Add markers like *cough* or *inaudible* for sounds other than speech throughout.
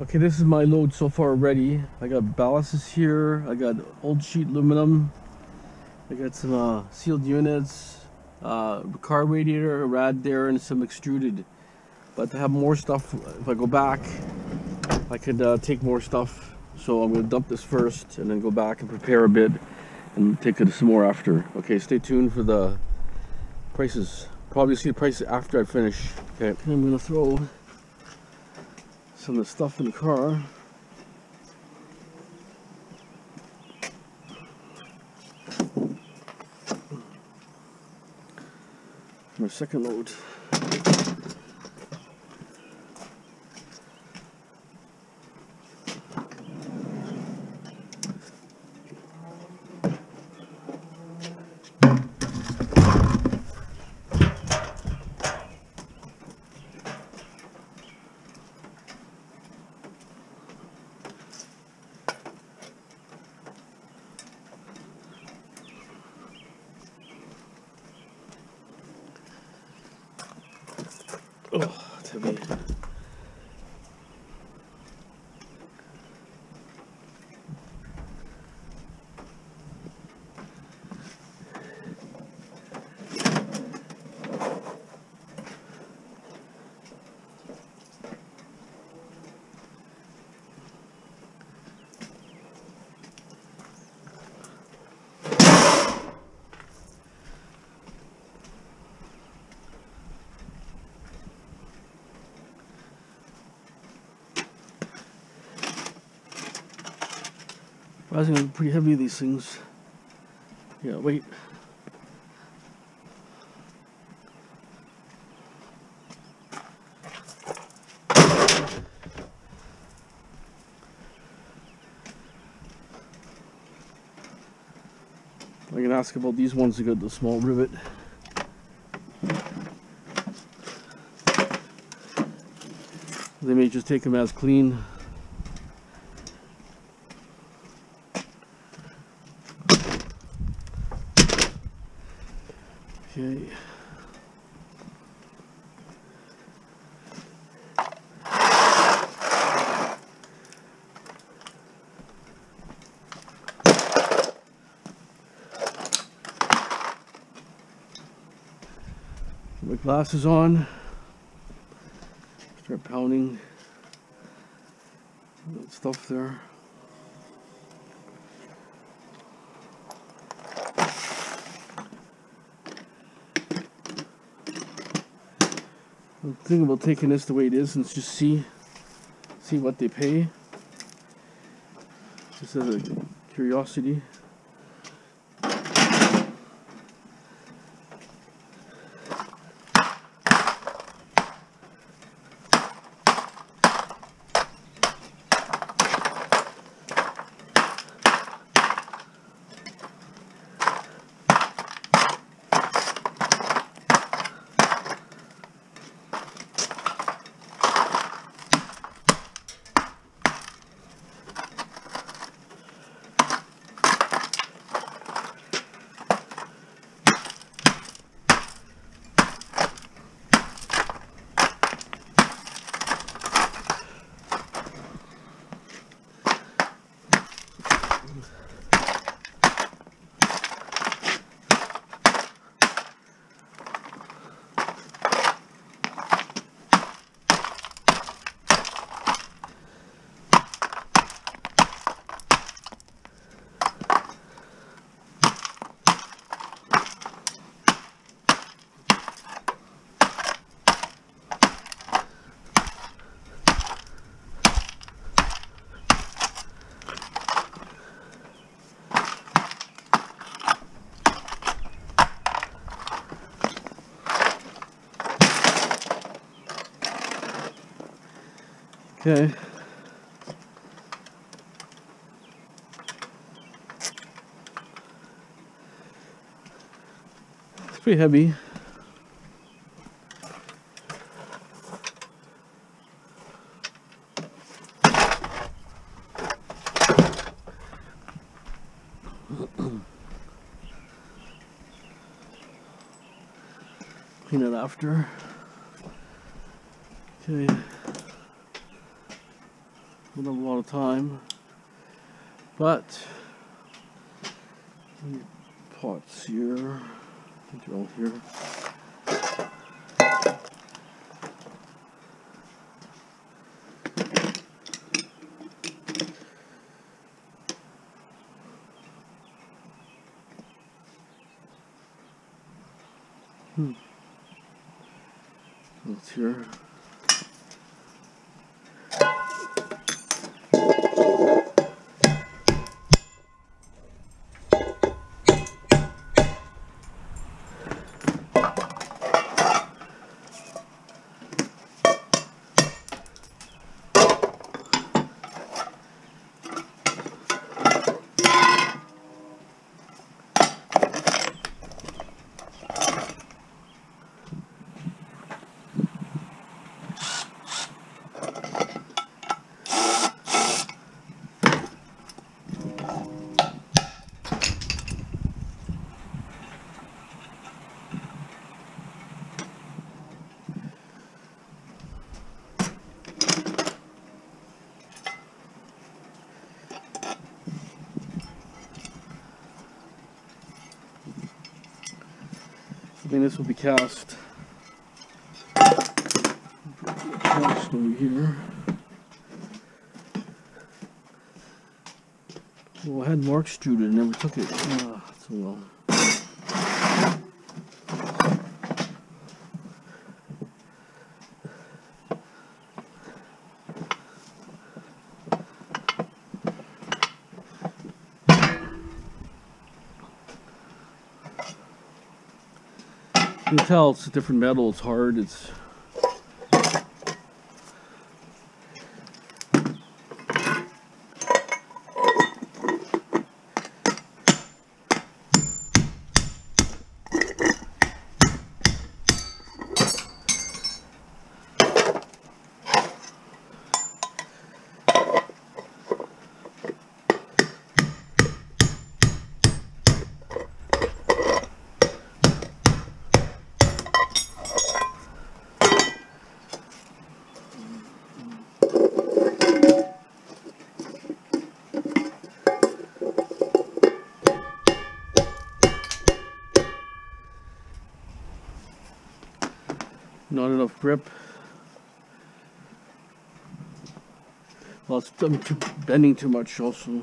Okay, this is my load so far ready. I got ballasts here. I got old sheet aluminum. I got some uh, sealed units, uh, car radiator, a rad there, and some extruded. But to have more stuff, if I go back, I could uh, take more stuff. So I'm to dump this first and then go back and prepare a bit and take some more after. Okay, stay tuned for the prices. Probably see the prices after I finish. Okay, I'm to throw some of the stuff in the car. My second load. Oh, heavy. Surprisingly pretty heavy these things. Yeah, wait. I can ask about these ones to get the small rivet. They may just take them as clean. Okay. Put my glasses on. Start pounding that stuff there. The thing about taking this the way it is and just see see what they pay. Just as a curiosity. Okay. It's pretty heavy. Clean it after. Okay. don't have a lot of time. But pots here, drill here. Hmm. What's here? I think this will be cast. Cast over here. Well, I had Mark extruded and never took it. Ah, so well. You can tell it's a different metal, it's hard, it's not enough grip. Well, it's I'm too, bending too much also.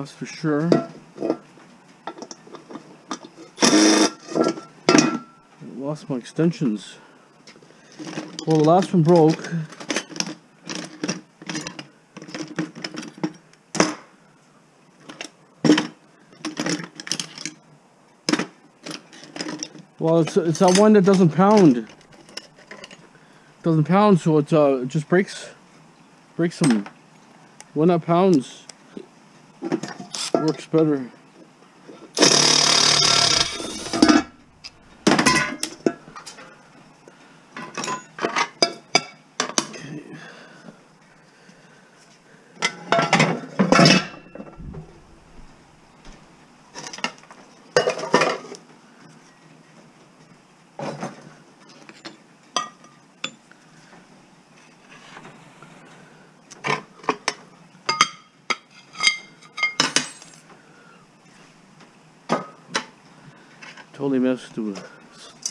Cast for sure. Lost my extensions. Well, the last one broke. Well, it's it's that one that doesn't pound. Doesn't pound, so it uh, just breaks breaks them. One that pounds works better. Totally missed. It was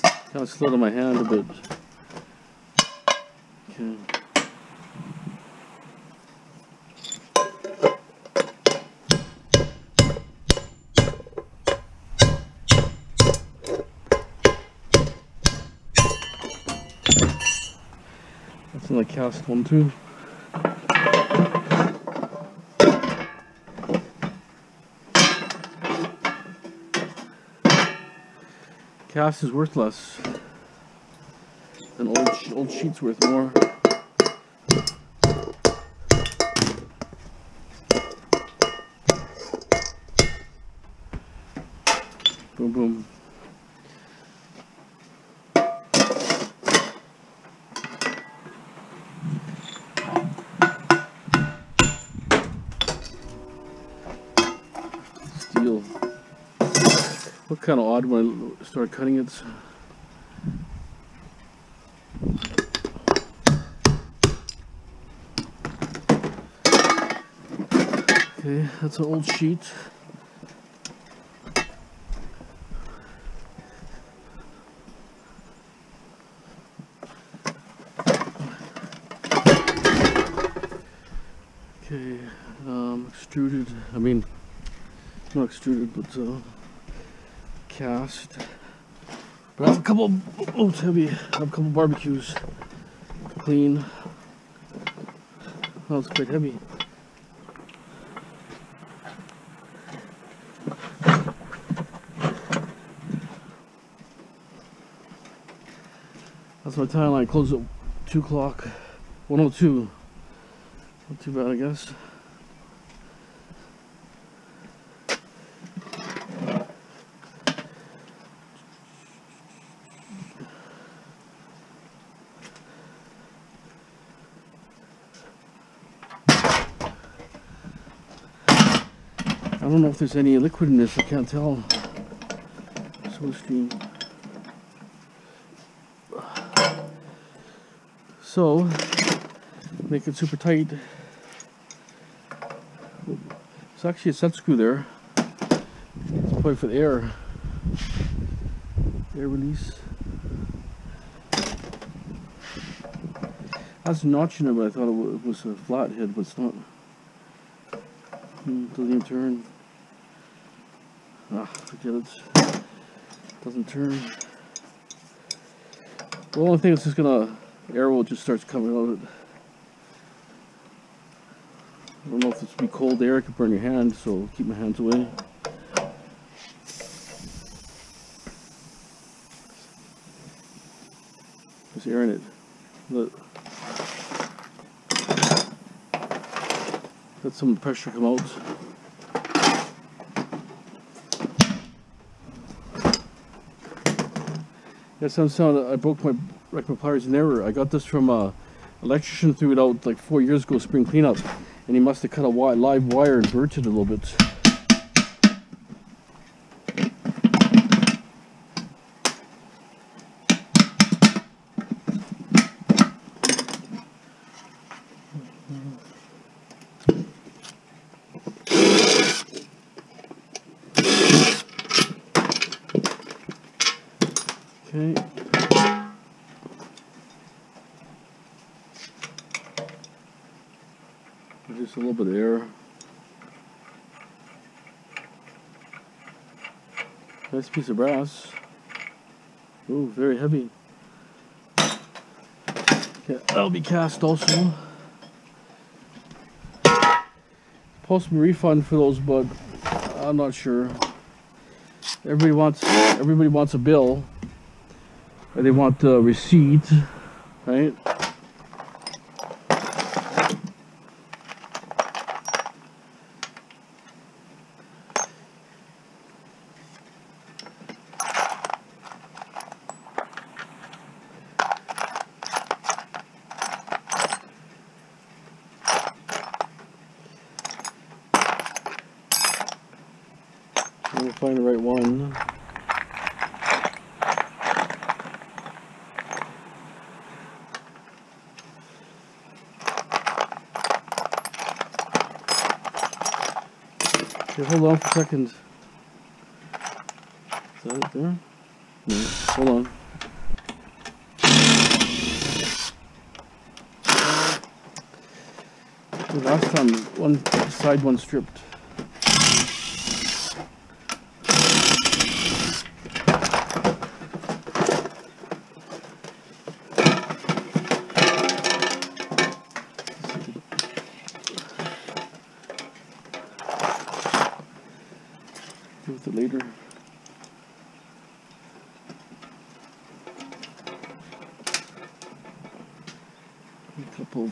kind of slid on my hand a bit. Okay. That's in the cast one too. Cast is worth less. An old old sheet's worth more. Boom boom. Kind of odd when I started cutting it. Okay, that's an old sheet. Okay, um, extruded, I mean, not extruded, but uh, cast. But I have a couple, oh it's heavy, I have a couple barbecues to clean. That was quite heavy. That's my timeline, close at 2 o'clock, 102. Not too bad I guess. Don't know if there's any liquid in this, I can't tell. So stream. So, make it super tight. It's actually a set screw there. It's probably for the air. Air release. That's a notch in it, but I thought it was a flat head, but it's not. Hmm, doesn't even turn. Ah, forget it. Doesn't turn. The only thing is just gonna air will just starts coming out of it. I don't know if it's be cold air, it could burn your hand, so keep my hands away. Just airing it. Let, let some pressure come out. Yes, I'm sorry, I broke my rectal pliers in error. I got this from a electrician threw it out like four years ago, spring cleanup, and he must have cut a live wire and burnt it a little bit. Okay. Just a little bit of air. Nice piece of brass. Ooh, very heavy. Okay, that'll be cast also. Be refund for those, but I'm not sure. Everybody wants everybody wants a bill. Or they want the receipt, right? We'll find the right one. Okay, hold on for a second. Is that it there? No, hold on. The last time, one side one stripped.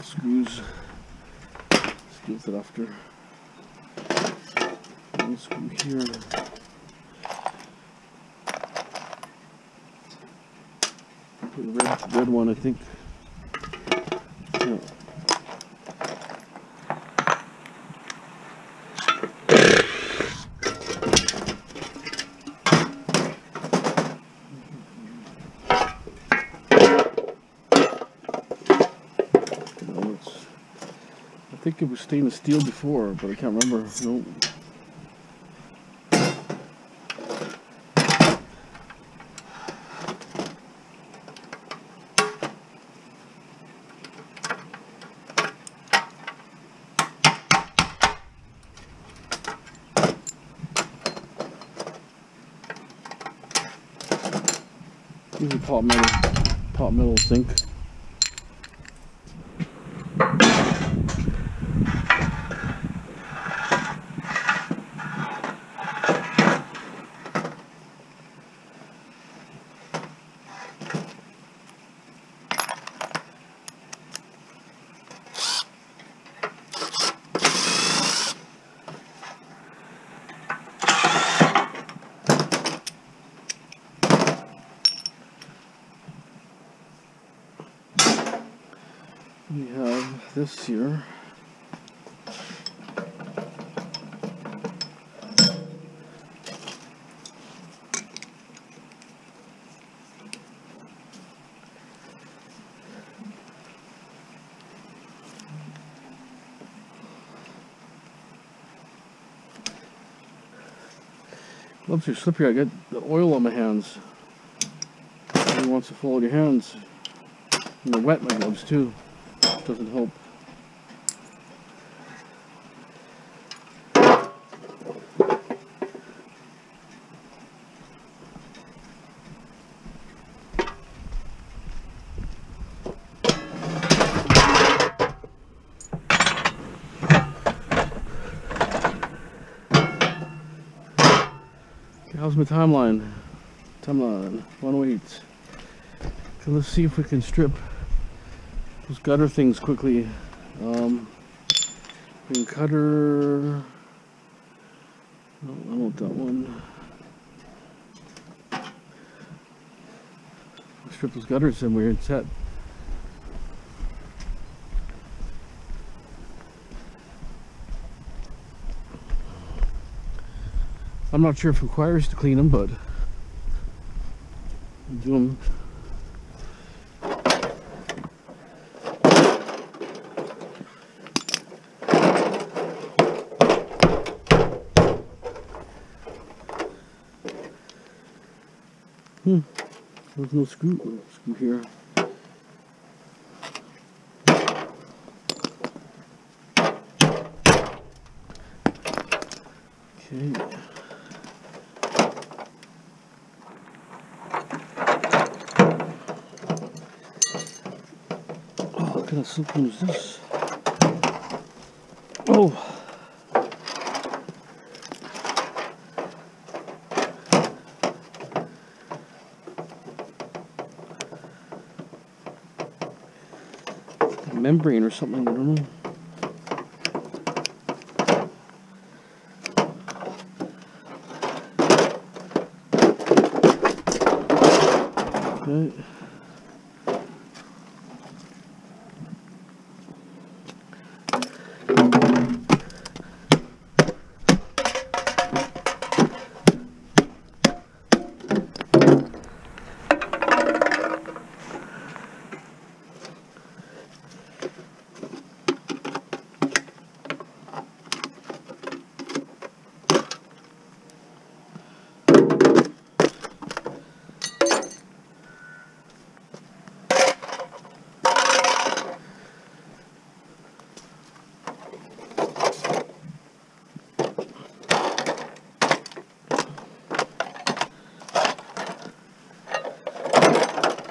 Screws. With it after. One screw here. The red, red one, I think. Yeah. No, it's, I think it was stainless steel before, but I can't remember. No. A pot metal, pot metal sink. We have this here. Gloves are slippery. I get the oil on my hands. Nobody wants to follow your hands. And they're wet, my gloves, too doesn't help. My timeline? Timeline 108. Okay, let's see if we can strip those gutter things quickly. Um, green cutter. No, I want that one. Strip those gutters and we're in set. I'm not sure if it requires to clean them, but do them. Hmm. There's no screw screw here. Okay. Silicone is this? Oh. membrane or something, I don't know.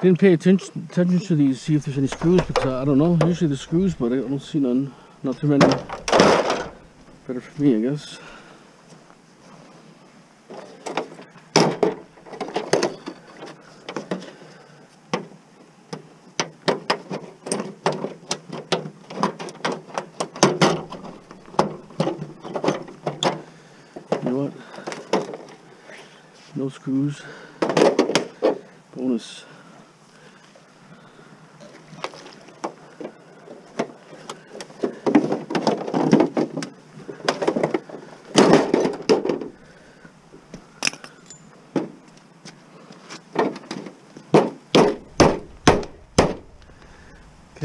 Didn't pay attention attention to these, see if there's any screws, because uh, I don't know. Usually there's screws, but I don't see none. Not too many. Better for me, I guess. You know what? No screws.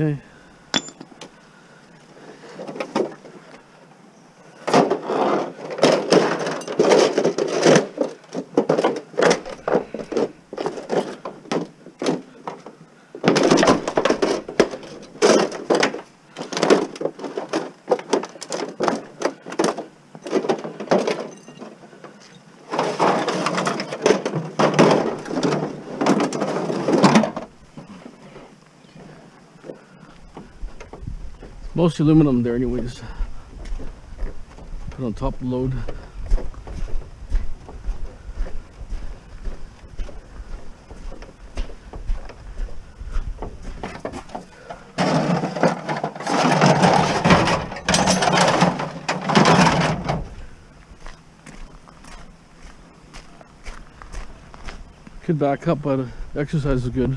Okay. Mostly aluminum there anyways. Put on top load. Could back up, but exercise is good.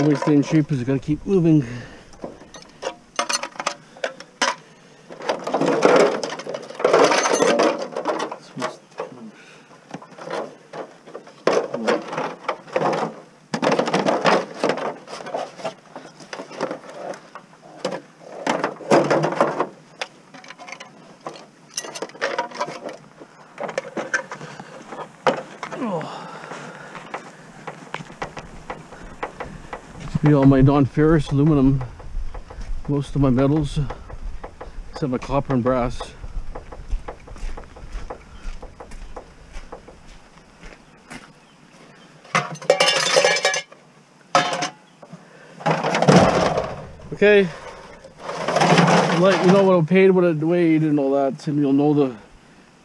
The way to stay in shape is you gotta keep moving. Be all my non-ferrous aluminum most of my metals except my copper and brass. Okay. Let you know what I paid what it weighed and all that and you'll know the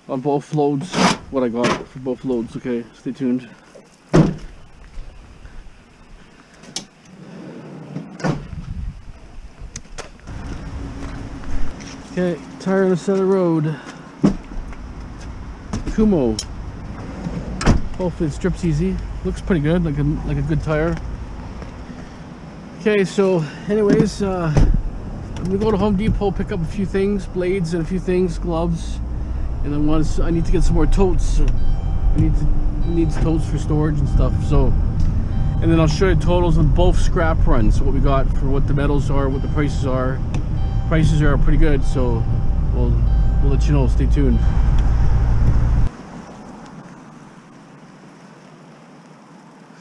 on both loads what I got for both loads okay? Stay tuned Okay, tire on the side of road. Kumho. Hopefully it strips easy. Looks pretty good, like a, like a good tire. Okay, so anyways, uh, I'm gonna go to Home Depot, pick up a few things, blades and a few things, gloves. And then once I need to get some more totes. I need to needs totes for storage and stuff. So, and then I'll show you totals on both scrap runs. What we got for what the metals are, what the prices are prices are pretty good so we'll, we'll let you know. Stay tuned.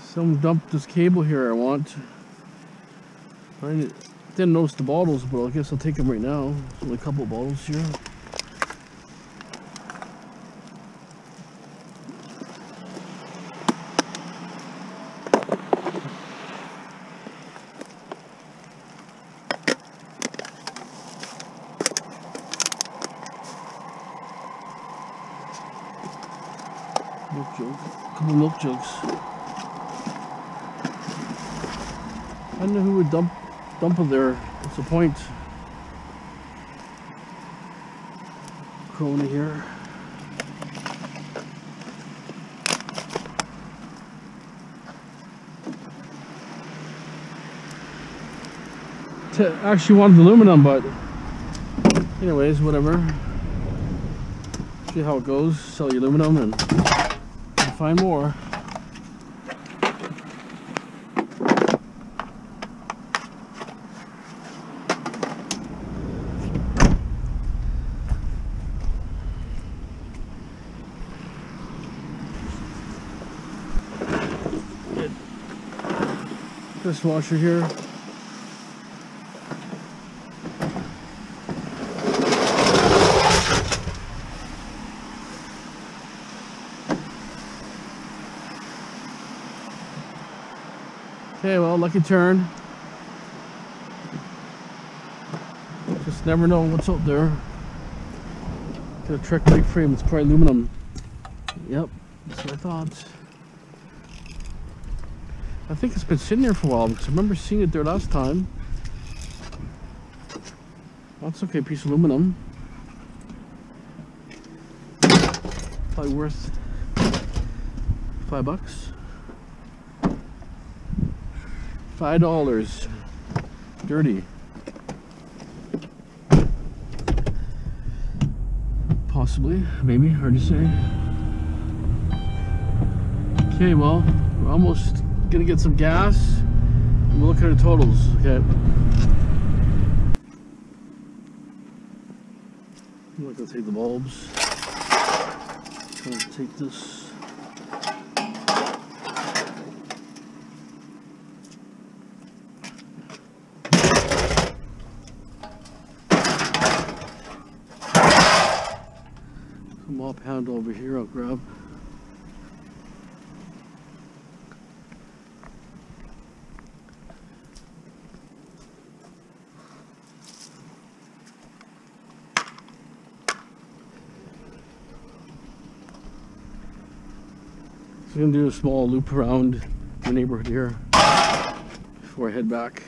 Some dumped this cable here I want. I didn't notice the bottles but I guess I'll take them right now. There's only a couple bottles here jug, couple milk jugs. I don't know who would dump dump it there. What's the point? Corona here. Actually wanted aluminum, but anyways, whatever. See how it goes. Sell you aluminum and find more. Dishwasher here. Okay, well, lucky turn. Just never know what's up there. Got a Trek light frame, it's probably aluminum. Yep, that's what I thought. I think it's been sitting there for a while because I remember seeing it there last time. That's okay, piece of aluminum. Probably worth five bucks. Five dollars. Dirty. Possibly, maybe, hard to say. Okay, well, we're almost gonna get some gas. We'll look at our totals, okay? I'm not gonna take the bulbs. To take this. Some mop handle over here I'll grab. So I'm gonna do a small loop around the neighborhood here before I head back.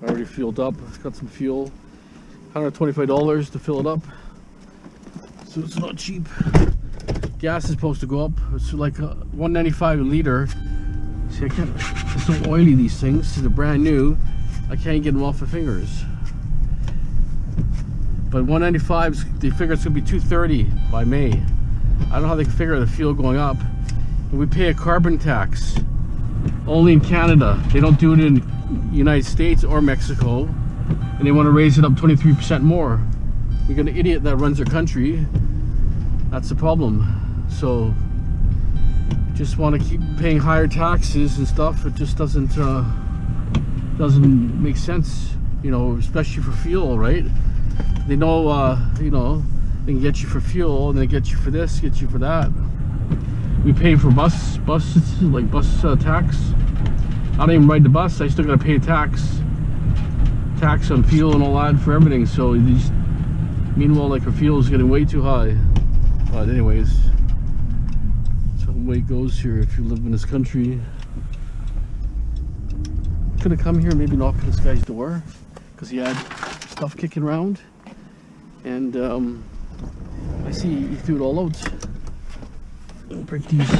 I already fueled up, it's got some fuel. $125 to fill it up. So it's not cheap. Gas is supposed to go up. It's like a 195 a liter. See, I can't, it's so oily these things. They're brand new. I can't get them off the fingers. But 195, they figure it's gonna be 230 by May. I don't know how they can figure the fuel going up. And we pay a carbon tax only in Canada. They don't do it in United States or Mexico. And they want to raise it up 23% more. We got an idiot that runs their country. That's the problem. So just want to keep paying higher taxes and stuff. It just doesn't uh, doesn't make sense, you know, especially for fuel, right? They know, uh, you know, they can get you for fuel and they get you for this, get you for that. We pay for bus buses, like bus uh, tax. I don't even ride the bus. I still gotta pay tax, tax on fuel and all that for everything. So these, meanwhile, like our fuel is getting way too high. But anyways, that's the way it goes here. If you live in this country, could have come here, maybe knock on this guy's door, because he had stuff kicking around, and um, I see he threw it all out. I'll break these.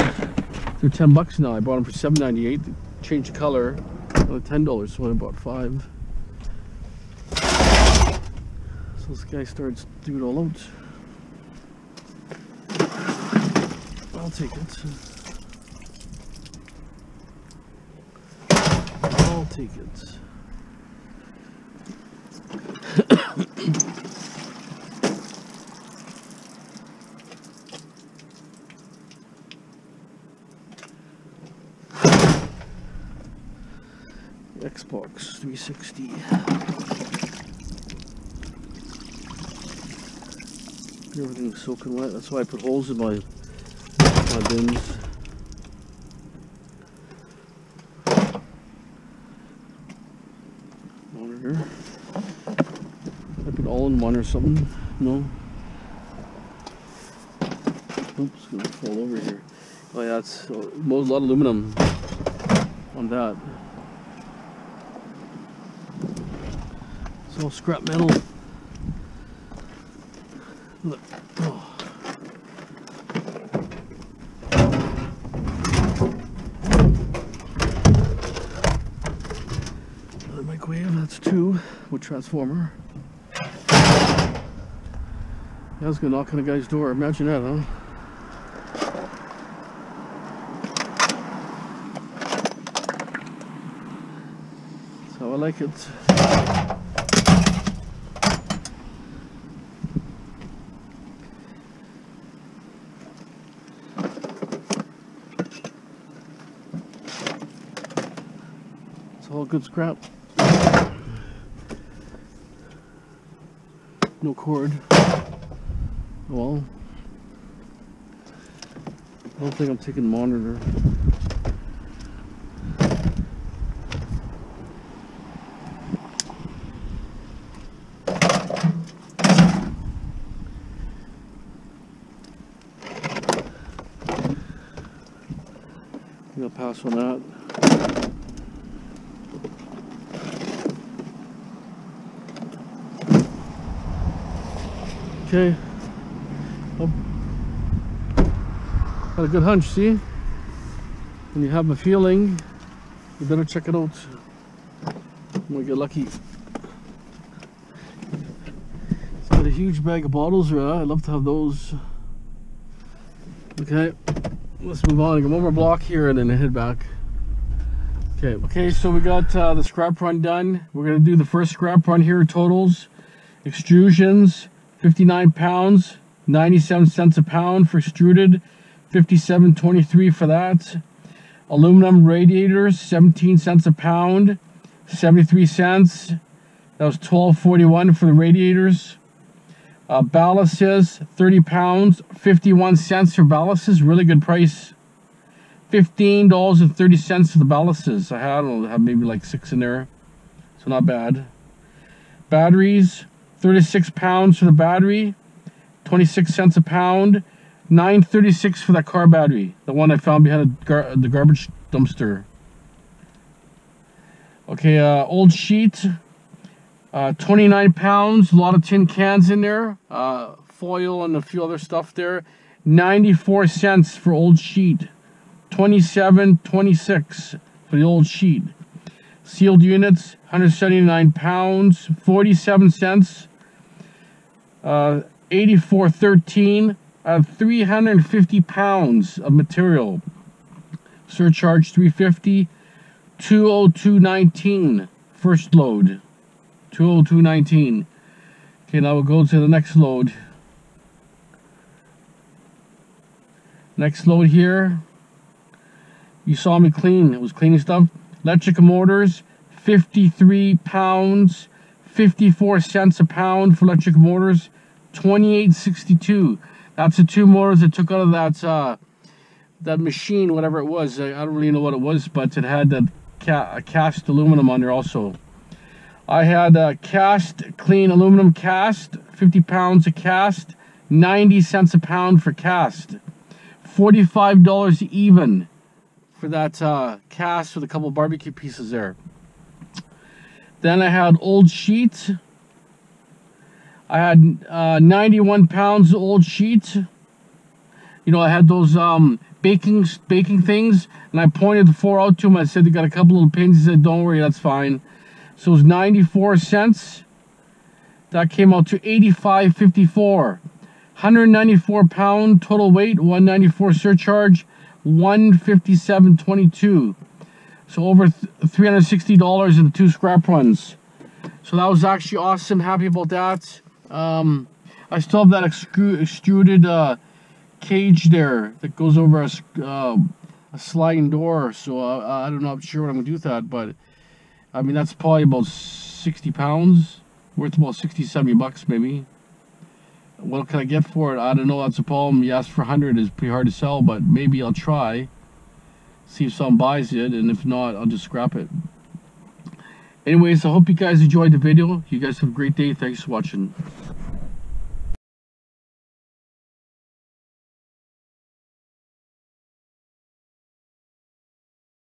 They're 10 bucks now. I bought them for 7.98. They changed the color. Another $10, so I bought five. So this guy starts doing it all out. Take it. I'll take it. *coughs* Xbox 360. Everything's soaking wet. That's why I put holes in my my. Monitor. I put all in one or something. No. Oops, gonna fall over here. Oh yeah, it's uh, a lot of aluminum on that. It's all scrap metal. Look. Oh. Another microwave, that's two with transformer. I was gonna knock on a guy's door. Imagine that, huh? So I like it. It's all good scrap. No cord. Well, I don't think I'm taking monitor. Gonna pass on that. Okay. Well, had a good hunch, see? When you have a feeling, you better check it out. We get lucky. It's got a huge bag of bottles, right? I'd love to have those. Okay, let's move on. Get one more block here and then head back. Okay, okay, so we got uh, the scrap run done. We're gonna do the first scrap run here, totals, extrusions, 59 pounds, 97 cents a pound for extruded, 57.23 for that. Aluminum radiators, 17 cents a pound, 73 cents. That was 12.41 for the radiators. Uh, ballasts, 30 pounds, 51 cents for ballasts, really good price. $15.30 for the ballasts. I had, I had maybe like six in there, so not bad. Batteries, 36 pounds for the battery, 26 cents a pound, 9.36 for that car battery, the one I found behind the, gar the garbage dumpster. Okay, uh, old sheet, uh, 29 pounds, a lot of tin cans in there, uh, foil and a few other stuff there. 94 cents for old sheet, 27, 26 for the old sheet. Sealed units, 179 pounds, 47 cents uh, 8413 uh, 350 pounds of material. Surcharge 350 20219 first load. 20219 okay now we'll go to the next load. Next load here. You saw me clean. It was cleaning stuff. Electric motors 53 pounds 54 cents a pound for electric motors 2862 that's the two motors that took out of that uh, that machine whatever it was. I, don't really know what it was but it had that ca cast aluminum on there also. I had a cast clean aluminum cast 50 pounds a cast 90 cents a pound for cast. $45 even for that uh, cast with a couple barbecue pieces there then I had old sheets I had uh, 91 pounds old sheets. You know, I had those um, baking baking things, and I pointed the four out to him. I said, they got a couple little pins. He said, don't worry, that's fine. So it was 94 cents. That came out to 85.54. 194 pound total weight, 194 surcharge, 157.22. So over $360 in two scrap runs. So that was actually awesome. Happy about that. Um, I still have that extruded uh, cage there that goes over a, uh, a sliding door. So uh, I don't know. I'm sure what I'm gonna do with that, but I mean that's probably about 60 pounds, worth about 60, 70 bucks maybe. What can I get for it? I don't know. That's a problem. You ask for 100 is pretty hard to sell, but maybe I'll try. See if someone buys it, and if not, I'll just scrap it. Anyways, I hope you guys enjoyed the video. You guys have a great day. Thanks for watching.